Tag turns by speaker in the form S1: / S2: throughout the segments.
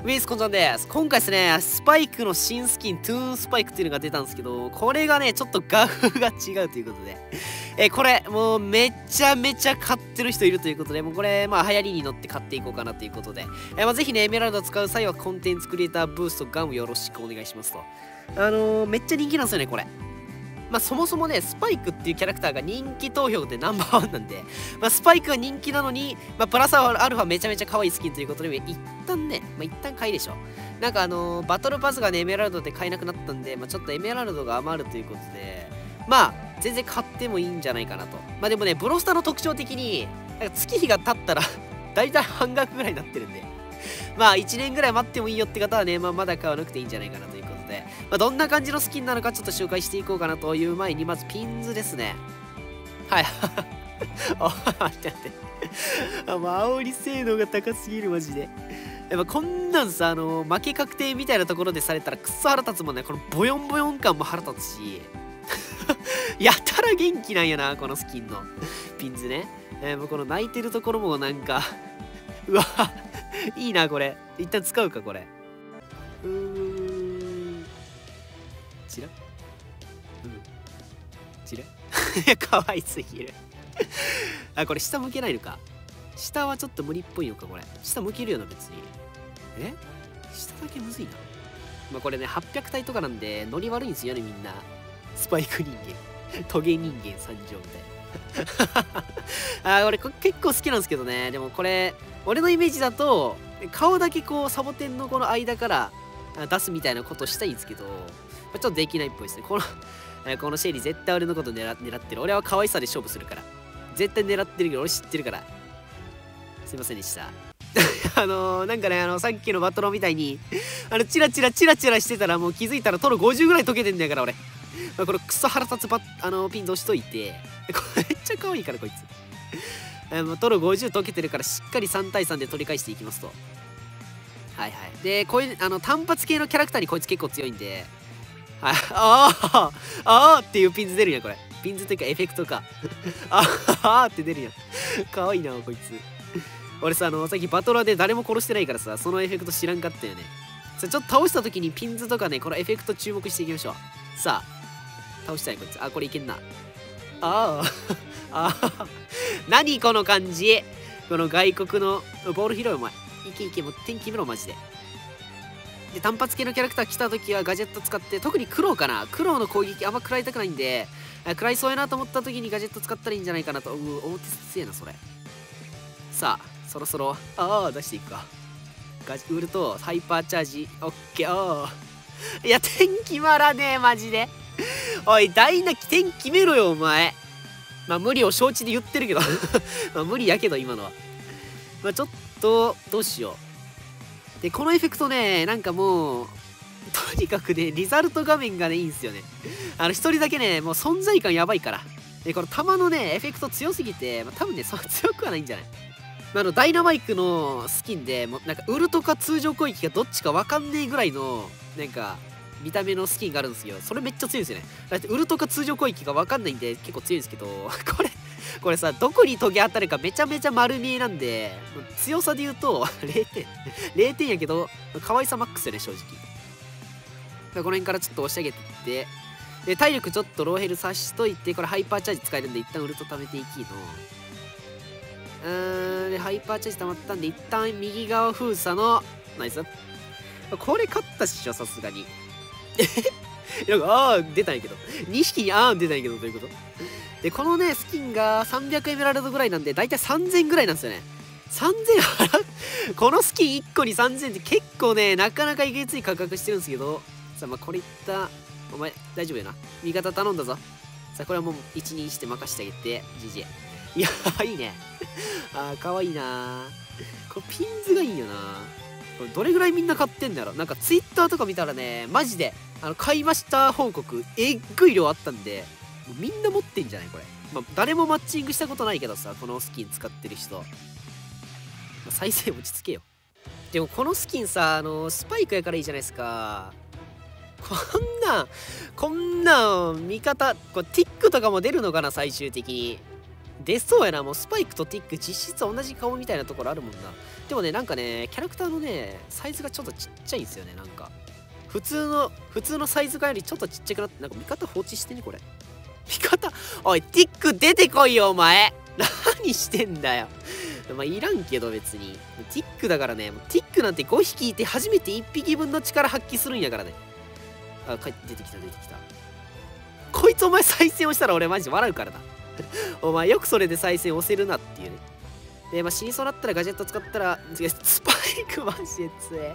S1: ウェイスコンちゃんです。今回ですね、スパイクの新スキン、トゥーンスパイクっていうのが出たんですけど、これがね、ちょっと画風が違うということで、えこれ、もうめちゃめちゃ買ってる人いるということで、もうこれ、まあ、流行りに乗って買っていこうかなということで、えまあ、ぜひね、エメラルド使う際はコンテンツクリエイターブーストガンをよろしくお願いしますと。あのー、めっちゃ人気なんですよね、これ。まあ、そもそもね、スパイクっていうキャラクターが人気投票でナンバーワンなんで、まあ、スパイクが人気なのに、まあ、プラスアルファめちゃめちゃ可愛いスキンということで、一旦ね、まあ、一旦買いでしょ。なんかあのー、バトルパスがね、エメラルドで買えなくなったんで、まあ、ちょっとエメラルドが余るということで、まあ、全然買ってもいいんじゃないかなと。まあでもね、ブロスターの特徴的に、なんか月日が経ったら 大体半額ぐらいになってるんで、まあ1年ぐらい待ってもいいよって方はね、まあ、まだ買わなくていいんじゃないかなということで、でまあ、どんな感じのスキンなのかちょっと紹介していこうかなという前に、まずピンズですね。はい。あ、待って待って。あ、もう煽り性能が高すぎる、マジで。やっぱこんなんさ、あの負け確定みたいなところでされたらくっそ腹立つもんね。このボヨンボヨン感も腹立つし、やたら元気なんやな、このスキンのピンズね。えー、もうこの泣いてるところもなんかうわ、いいな、これ。一旦使うか、これ。う。ちら？うん。かわいすぎるあ、これ下向けないのか。下はちょっと無理っぽいのか、これ。下向けるよな、別に。え？下だけむずいな。まあこれね、800体とかなんで、ノリ悪いんですよね、みんな。スパイク人間。トゲ人間参上みたいな。あ、俺結構好きなんですけどね。でもこれ、俺のイメージだと、顔だけこう、サボテンのこの間から出すみたいなことしたいんですけど、ちょっとできないっぽいですね。この このシェリー絶対俺のこと狙狙ってる。俺は可愛さで勝負するから。絶対狙ってるけど、俺知ってるから。すいませんでした。あのー、なんかね、あの、さっきのバトロみたいに、あの、チラチラチラチラしてたら、もう気づいたらトロ50ぐらい溶けてんだから、俺。まあ、これクソ腹立つバあのピンズ押しといてこれめっちゃ可愛いからこいつあのトロ50溶けてるからしっかり3対3で取り返していきますとはいはい。でこういうあの単発系のキャラクターにこいつ結構強いんで。はい。ああああっていうピンズ出るやんこれ。ピンズというかエフェクトか。ああって出るやん。可愛いなこいつ。俺さあのさっきバトロワで誰も殺してないからさそのエフェクト知らんかったよね。さちょっと倒した時にピンズとかねこのエフェクト注目していきましょう。さあ倒したいこいつ。あこれいけんな。あああ 何この感じ？この外国のボール拾いお前。いけいけもう天気見ろマジで。で単発系のキャラクター来た時はガジェット使って特に黒かな。黒の攻撃あんま食らいたくないんで食らいそうやなと思った時にガジェット使ったらいいんじゃないかなとう思って強えなそれ。さあそろそろああ出していくか。ガジウルトハイパーチャージオッケー。ああいや天気まらねえマジで。おい、大泣き点決めろよ、お前。まあ、無理を承知で言ってるけど。まあ、無理やけど、今のは。まあ、ちょっと、どうしよう。で、このエフェクトね、なんかもう、とにかくね、リザルト画面がね、いいんすよね。あの、一人だけね、もう存在感やばいから。で、この弾のね、エフェクト強すぎて、まあ、多分ね、そ強くはないんじゃない？あの、ダイナマイクのスキンで、もなんか、ウルトか通常攻撃がどっちかわかんねえぐらいの、なんか、見た目のスキンがあるんですけど、それめっちゃ強いんですよね。だってウルトか通常攻撃がわかんないんで結構強いんですけど、これ、これさ、どこにトゲ当たるかめちゃめちゃ丸見えなんで、強さで言うと 0点。0点やけど、可愛さマックスよね、正直。この辺からちょっと押し上げてって、で、体力ちょっとローヘルさしといて、これハイパーチャージ使えるんで、一旦ウルト貯めていきの。うーん、で、ハイパーチャージ溜まったんで、一旦右側封鎖の、ナイス。これ勝ったっしょ、さすがに。なんか、ああ、出たんやけど。2匹にあー出たんやけど、ということ。で、このね、スキンが300エメラルドぐらいなんで、だいたい3000ぐらいなんですよね。3000 このスキン1個に3000って結構ね、なかなかいげつい価格してるんですけど、さあ、まあ、これいった、お前、大丈夫やな。味方頼んだぞ。さあ、これはもう1、2して任してあげて、GG。いやいいね。あー、かわいいなこれピンズがいいよなこれどれぐらいみんな買ってんだろなんかツイッターとか見たらね、マジで、あの、買いました報告、えっぐい量あったんで、みんな持ってんじゃないこれ。まあ、誰もマッチングしたことないけどさ、このスキン使ってる人。まあ、再生落ち着けよ。でもこのスキンさ、あの、スパイクやからいいじゃないですか。こんな、こんな味方、これティックとかも出るのかな、最終的に。出そうやなもうスパイクとティック実質同じ顔みたいなところあるもんなでもねなんかねキャラクターのねサイズがちょっとちっちゃいんですよねなんか普通の普通のサイズ感よりちょっとちっちゃくなってなんか味方放置してねこれ味方。おいティック出てこいよお前。何してんだよ。まあいらんけど別に。ティックだからね。ティックなんて5匹いて初めて1匹分の力発揮するんやからね。あ帰って出てきた出てきた。こいつお前再戦をしたら俺マジ笑うからな。お前よくそれで再戦押せるなっていうね。でまあ死にそうだったらガジェット使ったらスパイクマジで強え。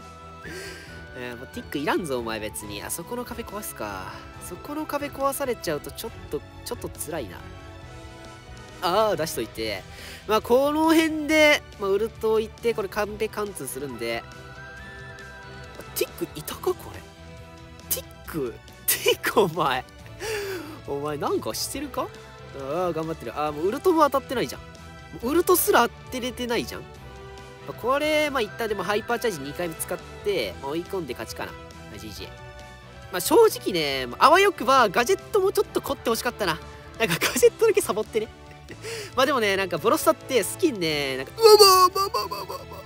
S1: えー、もうティックいらんぞお前別に。あそこの壁壊すか。そこの壁壊されちゃうとちょっとちょっと辛いな。ああ出しといて。まあこの辺で、まあ、ウルト行ってこれ完璧貫通するんで。ティックいたかこれ？ティック？ティックお前。お前なんかしてるか？ああ頑張ってる。ああもうウルトも当たってないじゃん。ウルトすら当てれてないじゃん。これまあ一旦でもハイパーチャージ2回目使って追い込んで勝ちかな。GG まあ正直ねあわよくばガジェットもちょっと凝ってほしかったな。なんかガジェットだけサボってね。まあでもねなんかブロスタってスキンねなんかうわまあまあまあまあまあ。ま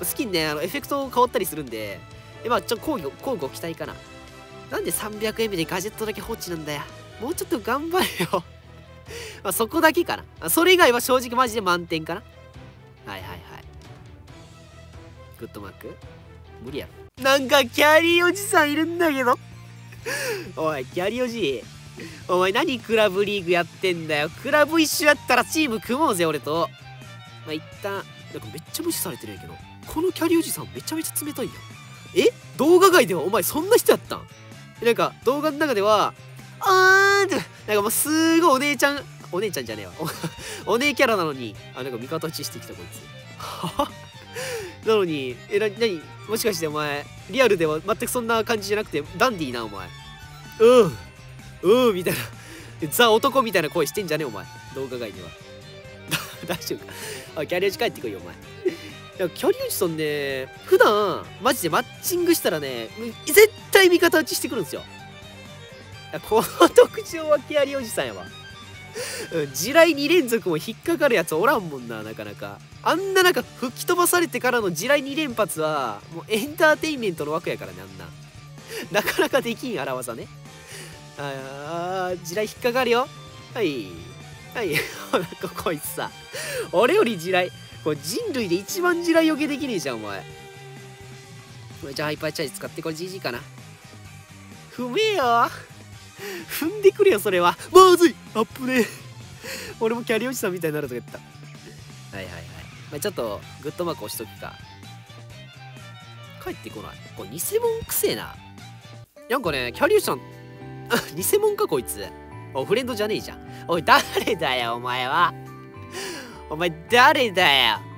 S1: あスキンねあのエフェクト変わったりするんでえまあちょっと交互交互期待かな。なんで300円目でガジェットだけ放置なんだよ。もうちょっと頑張れよ。まあそこだけかな。それ以外は正直マジで満点かなグッドマーク？無理やろ。なんかキャリーおじさんいるんだけど。おいキャリーおじお前何クラブリーグやってんだよ。クラブ一緒やったらチーム組もうぜ俺と。まあ一旦なんかめっちゃ無視されてるんやけど。このキャリーおじさんめちゃめちゃ冷たいやん。え？動画外ではお前そんな人やったん？なんか動画の中ではあーって。なんかもうすごいお姉ちゃんお姉ちゃんじゃねえわ。お 姉キャラなのに。あなんか味方打ちしてきたこいつ。はなのにえなにもしかしてお前リアルでは全くそんな感じじゃなくてダンディーなお前。うん。うんみたいな。ザ男みたいな声してんじゃねえお前。動画外には。大丈夫か？あキャリアジ帰ってこいよお前。いやキャリアジさんね普段マジでマッチングしたらね絶対味方打ちしてくるんですよ。この特徴はキャリアおじさんやわ。地雷2連続も引っかかるやつおらんもんななかなか。あんななんか吹き飛ばされてからの地雷2連発はもうエンターテインメントの枠やからねあんな。なかなかできん荒技ね。あー地雷引っかかるよ。はい。はい。なんかこいつさ。俺より地雷。これ人類で一番地雷よけできねえじゃんお前。じゃあハイパーチャージ使ってこれ GG かな。踏めよ踏んでくれよそれは。まずい。アップね俺もキャリーおじさんみたいになるとか言った。はいはいはい、まあ、ちょっとグッドマーク押しとくか。帰ってこない。これ偽物くせえな。なんかねキャリーおじさん 偽物かこいつ。おフレンドじゃねえじゃん。おい誰だよお前は。お前誰だよ。